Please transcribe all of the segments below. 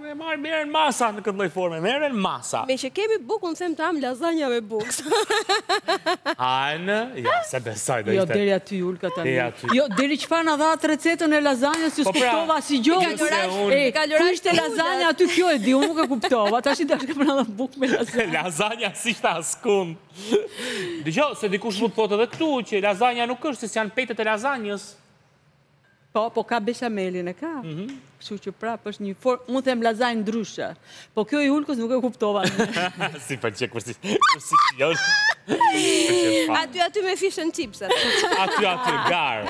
E marrë merren masa në këtë lloj forme, merren masa. Meqë kemi bukë, unë them ta bëjmë lazanja me bukë. Hajnë, ja, s'e besoj dhe jo, ishte. Jo, deri aty, Julka të amë. Jo, deri që na e dha atë recetën e lazanja, si po pra, s'kuptova si gjuhë. E, ku ishte lazanja aty ku e di, unë nuk e kuptova. Ta shi të është këpër në bukë me lazanja. Lazanja s'ishte askund. Dëgjo, se dikush mund të thotë edhe këtu, që lazanja nuk është, se si janë petët e lazanjës. Po, po ka beshamelin e ka. Mhm. Kështu që prapë është një formë, unë them lazanjë ndryshe. Po kjo i hulkës nuk e kuptova. si pëlqej kur si kur si fjalë. Aty aty me fish and chips. Aty aty gar.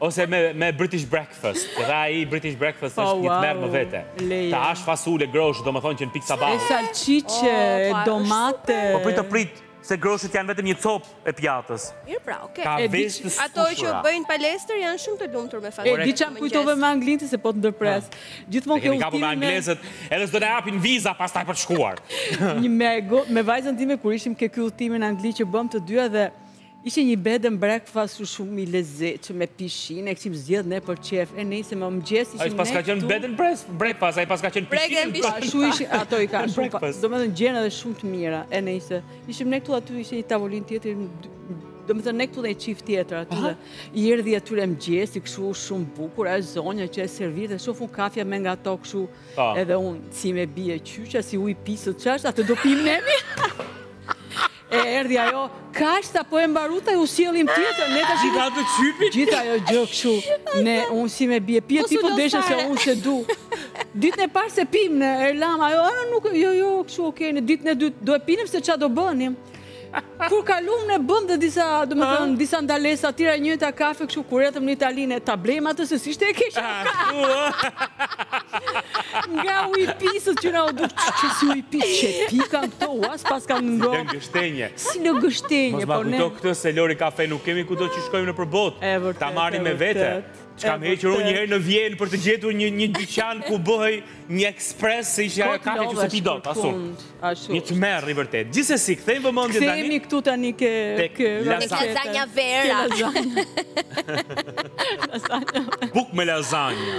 Ose me me British breakfast. Dhe ai British breakfast po, është një tmerr më vete. Të hash fasule groshë, domethënë që në pizza bar. E salçiçe, oh, domate. Po prit të prit. Se groshët janë vetëm një copë e pjatës. Mirë pra, ok. Ka E di vesh ç- të Ato që sfushura. bëjnë palestër janë shumë të lumtur me fatin. E di ça më kujtove me Anglinë se po të ndërpres. E Gjithmonë e kemi kapur me udhëtimin me anglezët, edhe s'do na japin viza pastaj për të shkuar. një me go, me vajzën time kur ishim ke ky udhëtimi në Angli që bëmë të dyja dhe ishte një bed and breakfast shumë i lezetshëm. Që me pishinë, e kishim zgjedh ne për qejf, e nejse në mëngjes ishim ne këtu. Ai s'paska qenë bed and breakfast, ai paska qenë pishinë e breakfast. Ashtu ishim, ato i ka shumë pa, domethënë gjen edhe shumë të mira, e nejse. Ishim ne këtu aty, ishte një tavolinë tjetër, domethënë ne këtu dhe një çift tjetër aty dhe i erdi atyre mëngjesi kështu shumë bukur, e zonja që e servirte dhe shof unë kafja me nga ato kështu po. edhe unë si me bie qyqa, si ujë i pisët ça është, atë do pim ne mi. E erdhi ajo, kaq sa po e mbaruat ju sjellim tjetër, ne tash gjithë qypin. Gjithë ajo gjë kështu, edhe unë si me bie pije, po ti po deshe se unë s'e du. Ditën e parë s'e pimë në Erlam, ajo ah, nuk jo jo kështu okay, në ditën e dytë do e pinim se ça do bënim. Kur kaluam ne bëmë dhe disa, domethënë, disa ndalesa, të tjera njëjta kafe, kështu kur gjetëm në Itali, ta blejmë atë se s'ishte e keqe. Nga ujë i pisët që na u duk, që si ujë i Piqe pikan këto ua s'paskan ngop. Si në gështenja. Si në gështenja po ne. Mos ma kujto këtë se Lori kafe nuk kemi kudo që shkojmë nëpër botë. E vërtetë. Ta marrim me vete. E vërtetë. Ç'kam hequr unë një herë në Vjenë për të gjetur një një dyqan ku bëhej një ekspres se ishte ajo kafe që s'e pi dot askund. Një tmerr i vërtetë. Gjithsesi kthejmë vëmendjen tani. Kthehemi këtu tani ke ke lazanja vera. Lazanja. Bukë me lazanja.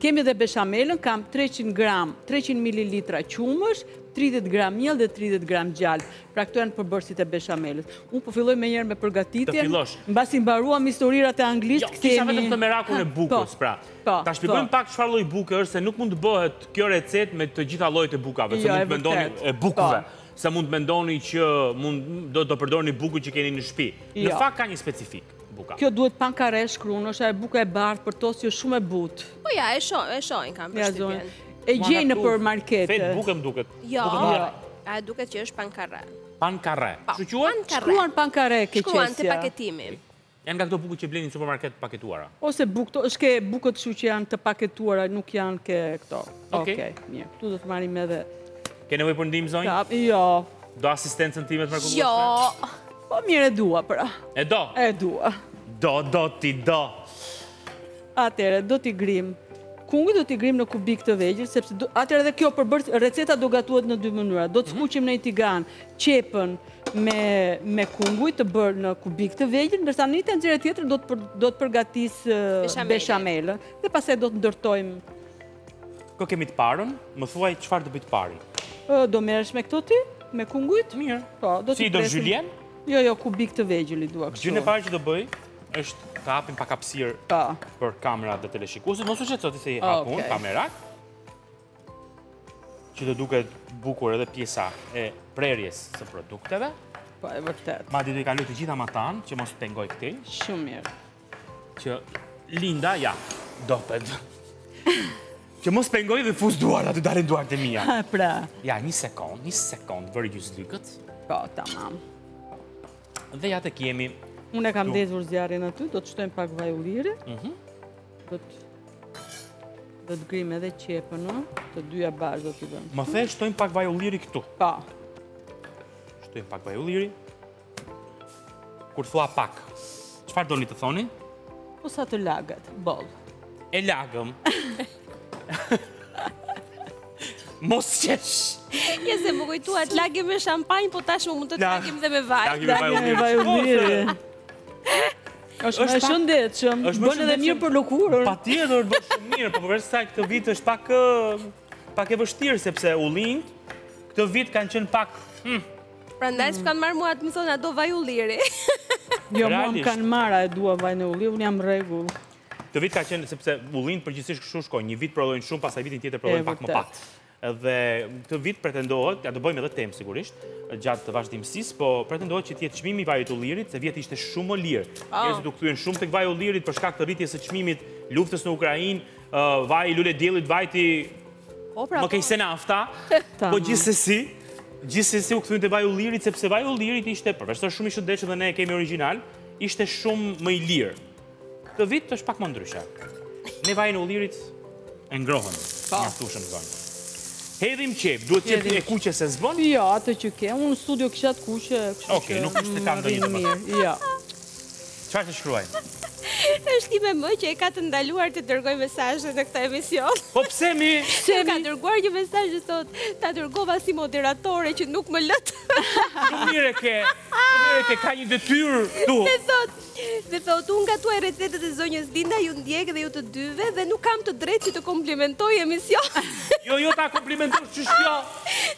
Kemi dhe beshamelën, kam treqind gram, treqind mililitra qumësht, tridhjetë gram miell dhe tridhjetë gram gjalpë. Pra këto janë përbërësit e beshamelës. Unë po filloj menjëherë me përgatitjen. Të fillosh. Mbasi mbaruam historirat e Anglisë, jo, kthehemi. Jo, kisha vetëm këtë merakun e po, bukës, pra. Po, Ta shpjegojmë po. pak çfarë lloj buke është se nuk mund të bëhet kjo recetë me të gjitha llojet e bukave, se jo, mund të mendoni e bukëve. Se mund të mendoni që mund do të përdorni bukën që keni në shtëpi. Në fakt ka një specifikë. Buka. Kjo duhet pankare shkruan, është ajo buka e bardhë për tost që është shumë e butë. Po ja, e shoh, e shoh, e kam për shtypjen. E gjejnë nëpër markete. Fetë buke më duket. Jo, a e duket që është pankare. Pankare. Po, Ç'u quhet? Shkruan pankare ke qesja. Shkruan te paketimi. Janë nga këto bukët që bleni në supermarket, të paketuara. Ose bukë, është ke bukët kështu që janë të paketuara, nuk janë ke këto. Okej, okay. okay, mirë. Këtu do të marrim edhe. Ke nevojë për ndihmë zonjë? Jo. Do asistencën time të mërkullueshme? Jo. Po mirë e dua pra. E do. E dua. Do, do, ti do. Atëre do t'i grijmë. Kunguj do t'i grijmë në kubik të vegjël sepse atëre edhe kjo përbërës receta do gatuhet në dy mënyra. Do të mhm. skuqim në një tigan qepën me me kunguj të bërë në kubik të vegjël, ndërsa në një tenxhere tjetër do të do të përgatis beshamelën dhe pastaj do të ndërtojmë Kë kemi të parën, më thuaj çfarë do bëj të parën? Do merresh me këto ti? Me kungujt? Mirë. Po, do të presim. Si do zhyljen? Jo, jo, kubikë të vegjël i dua kështu. Gjënë e parë që do bëj, është të hapim pak hapësirë po. për kamerat dhe teleshikuesit. Mos u shqetëso ti se i hap unë kamerat. Që të duket bukur edhe pjesa e prerjes së produkteve. Po, e vërtetë. Madje do i kaloj të gjitha matanë, që mos pengoj këtu. Shumë mirë. Që Linda, ja, do të të Që mos pengoj dhe fus duart aty, dalin duart e mia. Ha, pra. Ja, një sekund, një sekund, vër gjyslykët. Po, tamam. Dhe ja të kemi... Unë e kam ndezur zjarrin aty, do të shtojmë pak vaj ulliri. Mhm. Do të... Do të grijmë edhe qepën, no? Të dyja bashkë do t'i bëjmë. Më the, shtojmë pak vaj ulliri këtu. Po. Shtojmë pak vaj ulliri. Kur thua pak, çfarë doni të thoni? Po sa të laget, boll. E lagëm. Mos qesh. Ja se më kujtuat, lagim me shampanjë, po tashmë mund të lagim dhe me vaj. Lagëm me vaj. Lagëm me vaj. Lagëm me vaj. Është më e shëndetshme. Është më e shëndetshme. Bën edhe mirë për lëkurën. Patjetër, bën shumë mirë, por përveç se këtë vit është pak Pak e vështirë sepse ullinjtë këtë vit kanë qenë pak hm. Prandaj hmm. s'kanë marrë mua të më thonë a do vaj ulliri. jo, mua më kanë marrë a e dua vajin e ullirit, unë jam në rregull. Këtë vit ka qenë sepse ullinjtë përgjithësisht kështu shkojnë, një vit prodhojnë shumë, pastaj vitin tjetër prodhojnë pak më pak. Dhe këtë vit pretendohet, ja do bëjmë edhe temë sigurisht, gjatë vazhdimësisë, po pretendohet që të jetë çmimi i vajit të ullirit, se vjet ishte shumë më lirë. Ah. Njerëzit u kthyen shumë tek vaji i ullirit për shkak të rritjes së çmimit, luftës në Ukrainë, Vaj i lulediellit vajti po, pra, më po. keq se nafta, po gjithsesi, gjithsesi u kthyen te vaji i ullirit, sepse vaji i ullirit ishte, përveçse është shumë i shëndetshëm dhe ne e kemi origjinal, ishte shumë më i lirë. Këtë vit është pak më ndryshe. Ne vajin e ullirit e ngrohëm, po. një tushën të zonë. Hedhim qepë, duhet qepë e kuqe se s'bën? Jo, atë që ke, unë në studio kisha të kuqe, kështu që... Oke, nuk është të kam të një të më. Çfarë të shkruaj? Është ime më që e ka të ndaluar të dërgoj mesazhe në këtë emision. Po pse mi? Se ka dërguar një mesazh që thotë, ta dërgova si moderatore që nuk më le. Shumë mirë ke. Shumë mirë ke. Ka një detyrë ty. Dhe thotë, dhe thotë, unë gatuaj recetat e zonjës Linda, ju ndjek dhe ju të dyve dhe nuk kam të drejtë që të komplimentoj emisionin. Jo, jo ta komplimentosh ç'është kjo?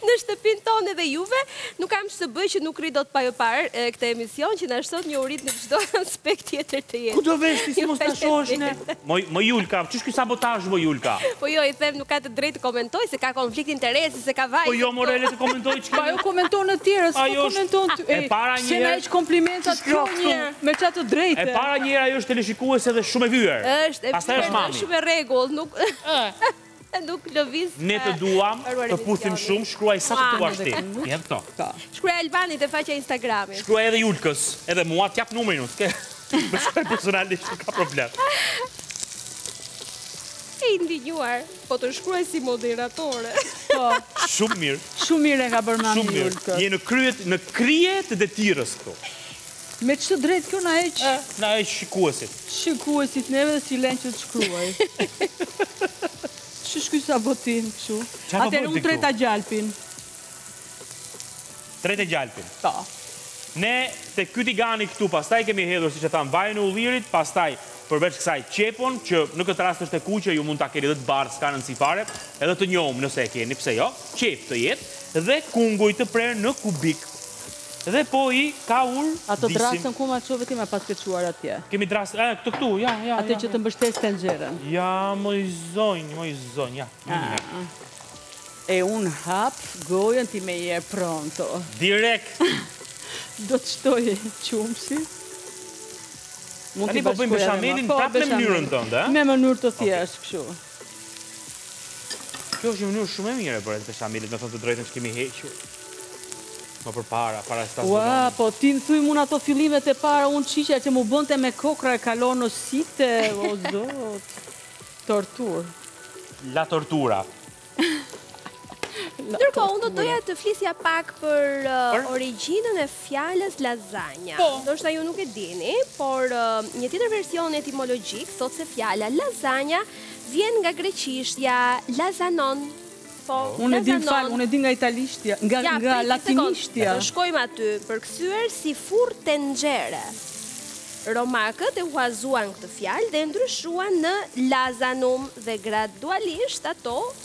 Në shtëpinë tonë edhe juve, nuk kam ç'të bëj që nuk rri dot pa ju parë këtë emision që na shton njohuritë në çdo aspekt tjetër të jetës. Ku do vesh ti, si mos na shohësh ne? Moj, moj Julka, ç'është ky sabotazh moj Julka? Po jo, i them nuk ka të drejtë të komentojë se ka konflikt interesi, se ka vajzën. Po jo more le të komentojë ç'kemi. Po ajo komenton në të tjerët, s'po komenton ty. Ej, pse na heq komplimentat kjo një herë, me ça të drejte? E para një herë ajo është teleshikuese dhe shumë e vyer. Është, e vyer, është shumë e rregullt, nuk. E nuk lëviz me... Ne të duam, të puthim shumë, shkruaj sa të duash ti. Një edhe këto. Shkruaj Albanit te faqja Instagramit. Shkruaj edhe Julkës, edhe mua, t'jap numërin unë, s'ke... Më shkruaj personalisht, nuk ka problem. E indinjuar, po të shkruaj si moderatore. Po. Shumë mirë. Shumë mirë e ka bërë mami i Julkës. Shumë mirë. Je në krye të, në krye të detyrës këtu. Me ç'të drejtë kjo na heq? Eh, na heq shikuesit. Shikuesit neve dhe s'i lë që të shkruajnë. Ç'është ky sabotim kështu? Po Atëherë unë treta gjalpin. Trete gjalpin. Po. Ne te ky tigani këtu, pastaj kemi hedhur siç e thamë vajin e ullirit, pastaj përveç kësaj qepën që në këtë rast është e kuqe, ju mund ta keni edhe të bardhë, s'ka rëndësi fare, edhe të njomë nëse e keni, pse jo, qepë të jetë dhe kungull të prerë në kubik. Dhe po i kaurdisim. Atë dërrasën ku ma çove ti ma paske çuar atje. Kemi dërrasë, e, këtu këtu, ja, ja, ja. Atë që të mbështes tenxheren. Ja, moj zonjë, moj zonjë, ja, një herë. E unë hap gojën ti me je pronto. Direkt. Do të shtoj qumështin. Mund të bashkojë edhe më. Tani po bëjmë beshamelin prapë me mënyrën tënde, a? Me mënyrë të thjeshtë, kështu. Kjo është një mënyrë shumë e mirë e bërjes së beshamelit, me thënë të drejtën që kemi hequr. Më përpara, para e stasë Ua, po ti më thuaj, unë ato fillimet e para, unë kishja që m'u bënte me kokrra e kaloja në sitë, o zot, torturë. La tortura. Ndërkohë unë do doja të flisja pak për uh, origjinën e fjalës lazanja. Po. Ndoshta ju nuk e dini, por uh, një tjetër version etimologjik thotë se fjala lazanja vjen nga greqishtja lazanon. Po, oh. unë e di fjal, unë e di nga italishtja, nga ja, nga latinishtja. Do shkojmë aty përkthyer si furrë, tenxhere. Romakët e huazuan këtë fjalë dhe e ndryshuan në lazanum dhe gradualisht ato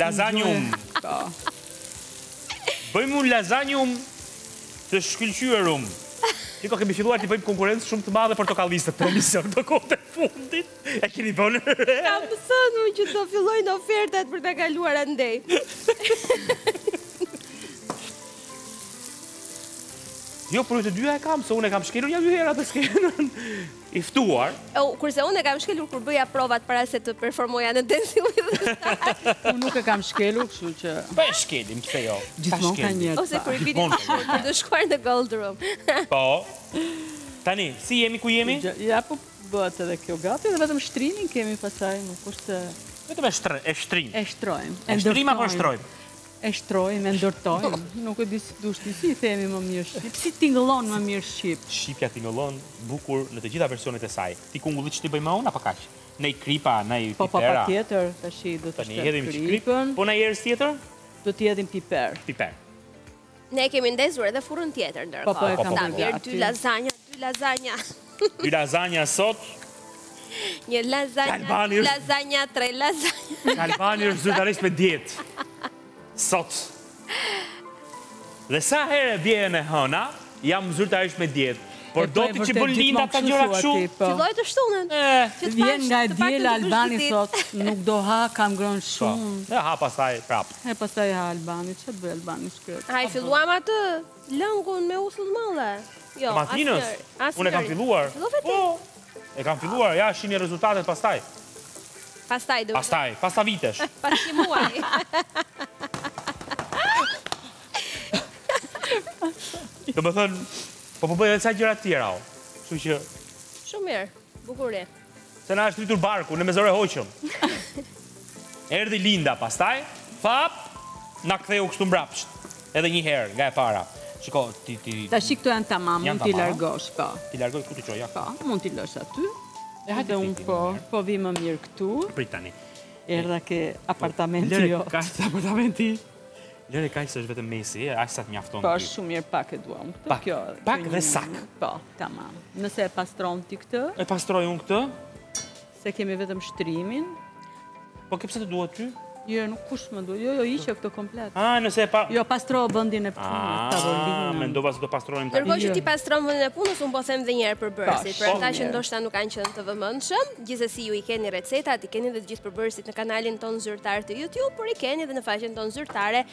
Lazanjum. Bëjmë një lazanjum të shkëlqyerum. Niko, kemi filluar t'i bëjmë konkurencë shumë të madhe Portokallistëve, për emision të kohët e fundit. E keni vënë re? Kam shpresën unë që të fillojnë ofertat për të kaluar andej. Jo, për të dyja e kam, se unë e kam shkelur një dy herë atë skenën. i ftuar. Oh, kurse unë e kam shkelur kur bëja provat para se të performoja në Dancing with the Stars. Unë nuk e kam shkelur, kështu që. Po e shkelim pse jo? Gjithmonë ka një. Ose kur i bini për të shkuar në Gold Room. Po. Tani, si jemi ku jemi? Ja po bëhet edhe kjo gati dhe vetëm shtrimin kemi pastaj, nuk është se vetëm e shtrin. E shtrojmë. E shtrijmë apo e shtrojmë? E shtrojmë, e ndërtojmë. Nuk e di si duhet, si i themi më mirë shqip, si tingëllon më mirë shqip. Shqipja tingëllon bukur në të gjitha versionet e saj. Ti kungullit ç'do t'i bësh më, apo kaq? Nej kripë, nej piper. Po, po, patjetër, të shi, do t'i shtie kripën. Po, nej erëz tjetër? Do t'i hedhim piper. Piper. Ne kemi ndezur edhe furrën tjetër, ndërkohë. Po, po, e kam ndezur. Dy lazanja, dy lazanja. Dy lazanja sot. Një lazanja, dy lazanja, tre lazanja. Albani është zyrtarisht me dietë. Sot. Dhe sa herë vjen e hëna, jam zyrtarisht me dietë. Por ç'do ti që bën Linda ca gjëra kështu. Po. Fillojë të shtunën. Vjen nga e diela Albani sot, nuk do ha, kam ngrënë po. shumë. E ha pastaj prapë. E pastaj ha Albani, ç'të bëjë Albani i shkretë. A e filluam atë. Lëngun me uthull molle. Jo, asnjëri. Unë e kam filluar. Fillo vetë. Po. E kam filluar, ja shihni rezultatet pastaj. Pastaj do. Pastaj, pas sa vitesh. Pas një muaji. Domethënë, po po bëj edhe ca gjëra të tjera, o. Kështu që... Shumë mirë, bukuri. Se na është rritur barku, në mezore hoqëm. Erdhi Linda pastaj, fap, na ktheu kështu mbrapsht. Edhe një herë, nga e para. Shiko, ti, ti... Tashi këto janë tamam, mund t'i largosh, po. T'i largoj ku t'i çoj, ja. Po, mund t'i lësh aty. E hajde unë po, po vij më mirë këtu. Prit tani. Erdha ke apartamenti jot. Ke apartamenti. Lëre kaq se është vetëm mesi, aq sa të mjafton ti. Po është shumë mirë pak e duam këtë. Pak, kjo, pak dhe saktë. Po, tamam. Nëse e pastron ti këtë? E pastroj unë këtë? Se kemi vetëm shtrimin. Po kjo pse të duhet ty? Jo, nuk po më duhet. Jo, jo, hiqe këtë komplet. Ah, nëse e pa Jo, pastro vendin e punës, ah, tavolinën. Ah, mendova se do pastronim tani. Ndërkohë që ti pastron vendin e punës, un po them edhe një herë përbërësit, po. për ata që ndoshta nuk kanë qenë të vëmendshëm. Gjithsesi ju i keni recetat, i keni dhe të gjithë përbërësit në kanalin tonë zyrtar të YouTube, por i keni dhe në faqen tonë zyrtare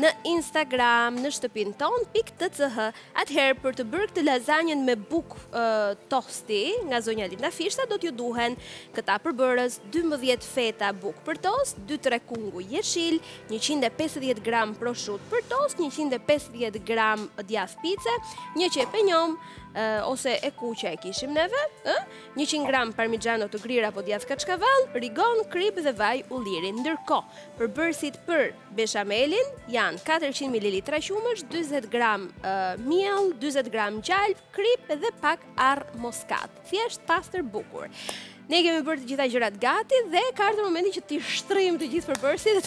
në Instagram, në shtëpinë tonë, pikë tch. Atëherë, për të bërë këtë lazanjën me bukë tosti, nga zonja Linda Fishta, do t'ju duhen këta përbërës 12 feta bukë për tost, 2-3 kunguj jeshil, 150 gram proshutë për tost, 150 gram djathë pice, një qepë e njomë, ose e kuqe e kishim neve, njëqind gram parmigiano të grirë apo djathë kaçkavall, rigon, kripë dhe vaj ulliri. Ndërkohë, përbërësit për beshamelin janë katërqind mililitra qumësht, dyzet gram miell, dyzet gram gjalp, kripë dhe pak arrëmyshk. Thjesht pastër, bukur. Ne kemi bërë të gjitha gjërat gati dhe ka ardhur momenti që t'i shtrijmë të gjithë përbërësit.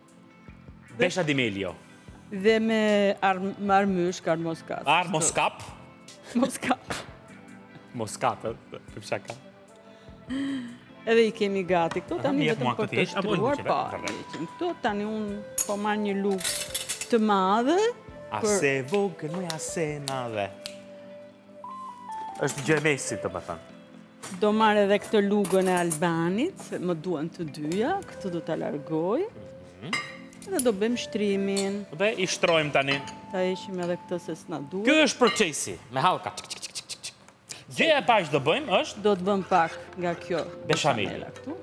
Beshameli. Dhe me arrëmyshk, arrë moskat. Arrë moskat? Moskat. Moskat, për shaka. Edhe i kemi gati këtu, tani vetëm për të shtruar, po, i kemi këtu, tani unë po marr një lugë të madhe. As e vogël, as e madhe. është gjë e mesit, domethënë. Do marr edhe këtë lugën e Albanit, më duhen të dyja, këtë do ta largoj. Mhm. Dhe do bëjmë shtrimin. Dhe i shtrojmë tani. Ta heqim edhe këtë se s'na duhet. Ky është procesi, me hallka. Gjëja e parë që do bëjmë është do të bëjmë pak nga kjo beshamela këtu.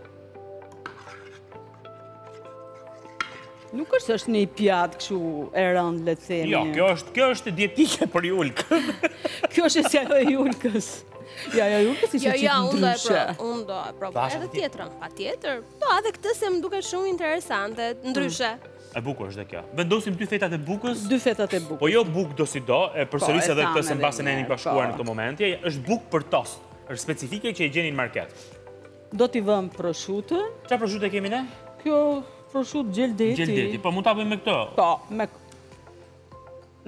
Nuk është është një pjatë këshu e rëndë, le të themi. Jo, kjo është, kjo është dietike për Julkën. kjo është si ajo e Julkës. Jo, jo, e Julkës ishte diçka ndryshe. Unë do e provoj edhe tjetërën, patjetër. Do, edhe këtë se më duket shumë interesante, ndryshe. Mm. E bukur është dhe kjo. Vendosim dy fetat e bukës. Dy fetat e bukës. Po jo bukë dosido, e po, përsëris edhe këtë se mbase na jeni bashkuar në po. këto momente, është bukë për tost, është specifike që e gjeni në market. Do t'i vëmë proshutën. Ça proshute kemi ne? Kjo proshutë gjel deti. Gjel deti, po mund ta bëjmë me këto? Po, me këto.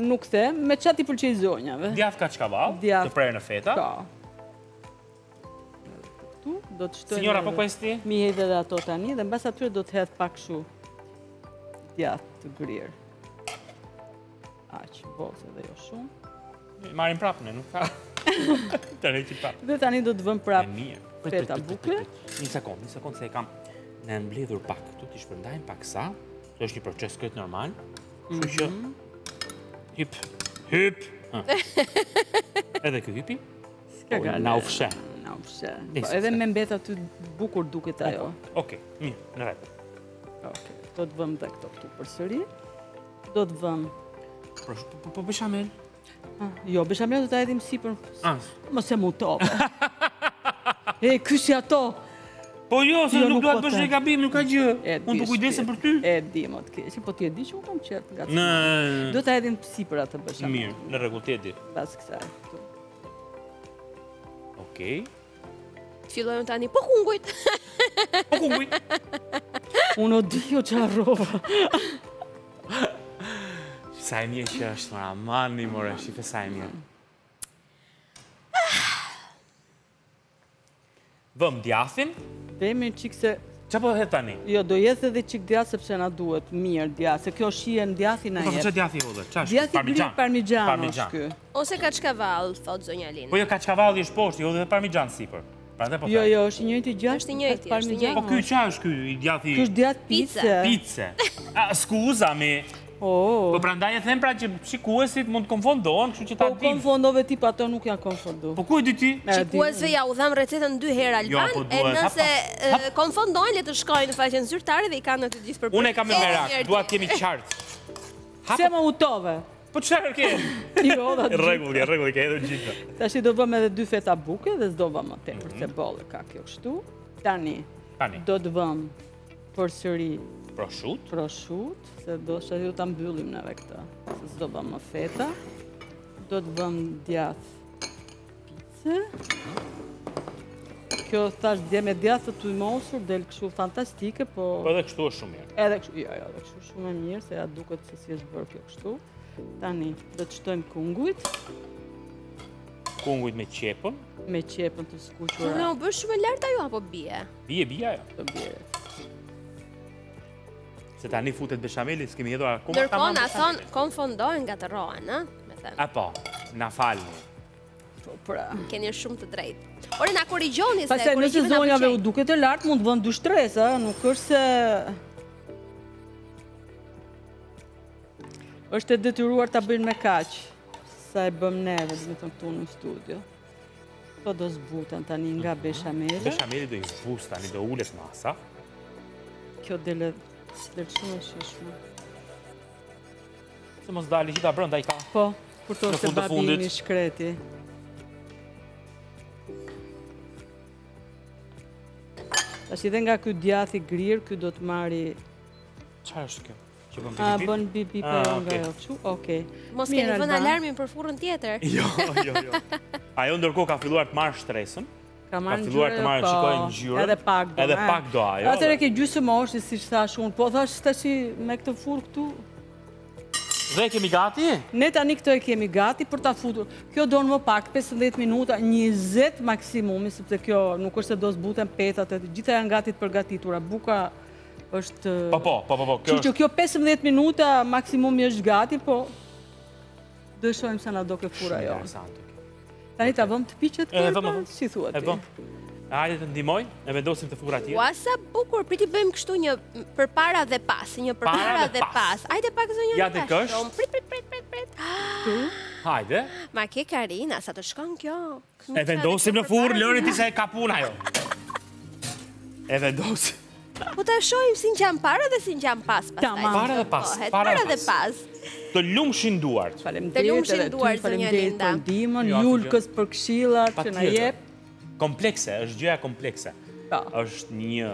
Nuk the, me ça t'i pëlqej zonjave. Djathë kaçkavall, të prerë në feta. Po. Këtu, do të shtojmë... Signora, po questi? M'i hedh dhe ato tani, dhe mbas atyre do të hedhë pak kështu. Djathë të grirë. Aq, boll dhe jo shumë. Marrim prapë në, nuk ka. Të drejtë prapë. Dhe tani do të vëmë prapë. E mirë. Feta buke. Një sekondë, një sekondë se e kam mbledhur pak këtu, t'i shpërndajmë paksa. Se është një proces krejt normal. Kështu që... Mhm. Hyp, hyp. Edhe kjo hypi. S'ka problem. Na ufshe. Na ufshe. Po, edhe me mbetje të bukur duket ajo. Oke, mirë, në rregull. Oke, do të vëmë dhe këto këtu përsëri. do të vëmë? Po, po beshamel? Ah, jo, beshamel do ta hedhim sipër... Ah. Mos e mu hutove, ky si ato. Po jo, se jo, nuk do të bësh një gabim, nuk ka gjë. Unë po kujdesem për ty. E di, motër keq, po ti e di që unë kam qertë nga të në... Do ta hedhim sipër atë beshamel. Mirë, në regull e di. Pas kësaj. Okej. Të fillojmë tani po kungujt. Po kungujt. Unë e di që harrova. Sa e mirë që është, mora, marë një more, shife sa e mirë. Vëm djathin? Vëmë një çikë se... Ça po thoje tani? Jo, do jetë edhe çikë djath sepse na duhet mirë djath, se kjo shijen djathin e ka. Po të çfarë djathi hodhe, ça është? Djathi i grirë parmigiano është ky. Ose kaçkavall, thotë zonja Lin. Po jo kaçkavalli është poshtë, edhe parmixhan sipër. Prandaj po them. Jo, jo, është i njëjti djathë. Është i njëjti, është i njëjti. Po ky çfarë është ky i djathi? Ky është djath pice. Pice. A skuza me Oh. Po prandaj e them pra që shikuesit mund të konfondohen, kështu që ta po, di. Po u konfondove ti pa ata nuk janë konfondu. Po ku e di ti? Shikuesve ia dhamë recetën dy herë jo, Alban, po e nëse konfondohen le të shkojnë në faqen zyrtare dhe i kanë aty të gjithë përbër. Unë e kam merak, dua ta kemi qartë. Se më hutove. Po çfarë ke? Jo, da. Rregull, rregull, ke edhe gjithë. Tashi do vëmë edhe dy feta buke dhe s'do vëmë më tepër mhm. se boll e ka kjo kështu. Tani. Tani. Do të vëmë përsëri proshut. Proshut, se do ta mbyllim neve këtë. Se s'do vëmë më feta. Do të vëmë djath Kjo thashë dhe me djath të tymosur, del kështu fantastike, po... Po edhe kështu është shumë mirë. Edhe kështu, jo, jo, edhe kështu shumë mirë, se ja duket se si është bërë kjo kështu. Tani, do të shtojmë kungujt. Kungujt me qepën. Me qepën të skuqura. Shumë më u bë shumë e lartë ajo, apo bie? Bie, bie ajo. Të bie. Se tani futet beshameli, s'kemi hedhur akoma... Ndërkohë na thonë, konfondojnë ngatërrohen, në? A po, na fal. Po pra. Keni shumë të drejtë. Ore na korrigjoni se Pastaj nëse zonjave u duket e lartë mund të vënë dy shtresë, ëh, nuk është se është e detyruar ta bëjnë me kaq sa e bëmë neve të këtu në studio. Po do zbuten tani nga mhm. beshameli. Beshameli do i zbusë tani do ulet masa. Kjo del del shumë e shijshme. Se mos dali, të gjitha brënda i ka. Po, kur thoshte babi im i shkreti. Tashi dhe nga ky djathi i grirë, ky do të marri... Ça është kjo? Që bën bibip? A, bën bibip e ah, nga ajo që, oke. Mos keni vënë alarmin për furrën tjetër. Jo, jo, jo. Ajo ndërkohë ka filluar të marrë shtresën. Ka marrë ngjyrë edhe po, edhe pak do. Edhe pak do ajo. Atëherë ke gjysmë është, siç thashë unë, po thashë tash me këtë furrë këtu. Dhe e kemi gati? Ne tani këtë e kemi gati për ta futur. Kjo do më pak, 15 minuta, 20 maksimumi, sepse kjo nuk është se do zbuten petat, të gjitha janë gati të përgatitura. Buka është... Po, po, po, po, po kjo është... Që kjo 15 minuta maksimumi është gati, po... Do e shojmë se na do ke furra jo. Tani ta vëmë të piqet kërë, po, si thua ti. E vëmë. Hajde të ndihmoj, e vendosim te furra tjetër. Ua, sa bukur, prit t'i bëjmë kështu një përpara dhe pas, një përpara dhe pas. Hajde pak zë një një të kështë. Prit, prit, prit, prit, prit. Hajde. Ma ke Karina, sa të shkon kjo. E vendosim në furrë, lëre ti se e kap unë, jo. E vendosim. Po ta shohim si ngjan para dhe si ngjan pas pastaj. Tamam. Para dhe pas, para dhe pas. Të lumshin duart. Faleminderit edhe ty. Të lumshin duart, zonja Linda. Faleminderit për ndihmën. Jo, asgjë. Julkës për këshillat që na jep. Patjetër. Komplekse, është gjëja komplekse. Po. Është një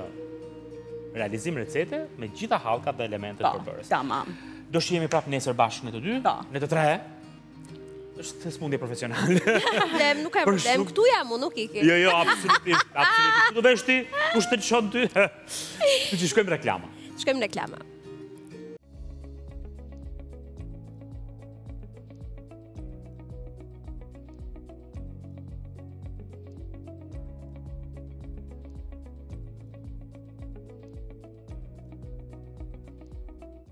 realizim recete me gjitha hallkat dhe elementet përbërës. Po, tamam. Do shihemi prapë nesër bashkë ne të dy, po, ne të tre. është smundje profesionale. Problem, nuk ka problem, këtu jam, unë nuk iki. Jo, jo, absolutisht, absolutisht. Këtu deshe ti, kush të lëshon ty? Shkojmë reklama. Shkojmë reklama.